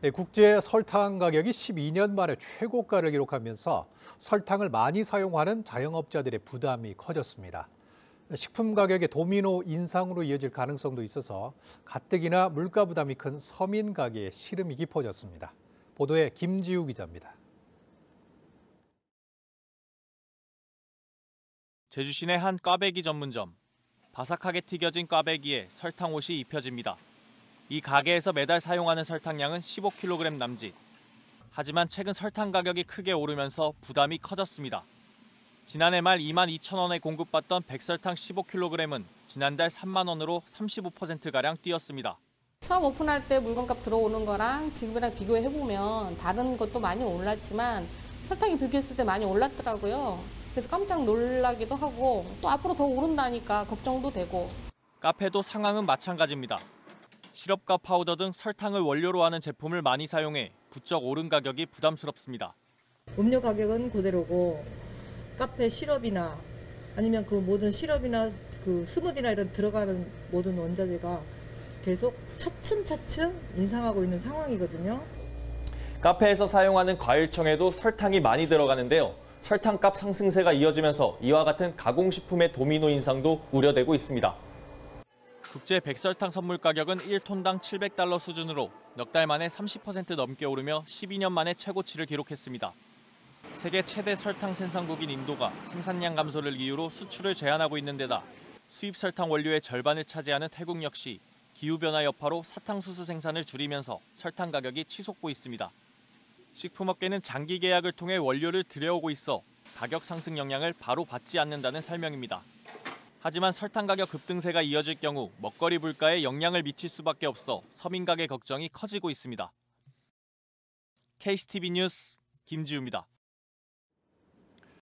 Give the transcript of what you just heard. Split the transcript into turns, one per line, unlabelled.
네, 국제 설탕 가격이 12년 만에 최고가를 기록하면서 설탕을 많이 사용하는 자영업자들의 부담이 커졌습니다. 식품 가격의 도미노 인상으로 이어질 가능성도 있어서 가뜩이나 물가 부담이 큰 서민 가게에 시름이 깊어졌습니다. 보도에 김지우 기자입니다.
제주 시내 한 꽈배기 전문점. 바삭하게 튀겨진 꽈배기에 설탕 옷이 입혀집니다. 이 가게에서 매달 사용하는 설탕량은 15kg 남짓. 하지만 최근 설탕 가격이 크게 오르면서 부담이 커졌습니다. 지난해 말 2만 2천 원에 공급받던 백설탕 15kg은 지난달 3만 원으로 35%가량 뛰었습니다.
처음 오픈할 때 물건값 들어오는 거랑 지금이랑 비교해 보면 다른 것도 많이 올랐지만 설탕이 비교했을 때 많이 올랐더라고요. 그래서 깜짝 놀라기도 하고 또 앞으로 더 오른다니까 걱정도 되고
카페도 상황은 마찬가지입니다. 시럽과 파우더 등 설탕을 원료로 하는 제품을 많이 사용해 부쩍 오른 가격이 부담스럽습니다.
음료 가격은 그대로고 카페 시럽이나 아니면 그 모든 시럽이나 그 스무디나 이런 들어가는 모든 원자재가 계속 차츰차츰 인상하고 있는 상황이거든요.
카페에서 사용하는 과일청에도 설탕이 많이 들어가는데요. 설탕값 상승세가 이어지면서 이와 같은 가공식품의 도미노 인상도 우려되고 있습니다. 국제 백설탕 선물 가격은 1톤당 700달러 수준으로 넉 달 만에 30% 넘게 오르며 12년 만에 최고치를 기록했습니다. 세계 최대 설탕 생산국인 인도가 생산량 감소를 이유로 수출을 제한하고 있는 데다 수입 설탕 원료의 절반을 차지하는 태국 역시 기후변화 여파로 사탕수수 생산을 줄이면서 설탕 가격이 치솟고 있습니다. 식품업계는 장기 계약을 통해 원료를 들여오고 있어 가격 상승 영향을 바로 받지 않는다는 설명입니다. 하지만 설탕 가격 급등세가 이어질 경우 먹거리 물가에 영향을 미칠 수밖에 없어 서민 가게 걱정이 커지고 있습니다. KCTV 뉴스 김지우입니다.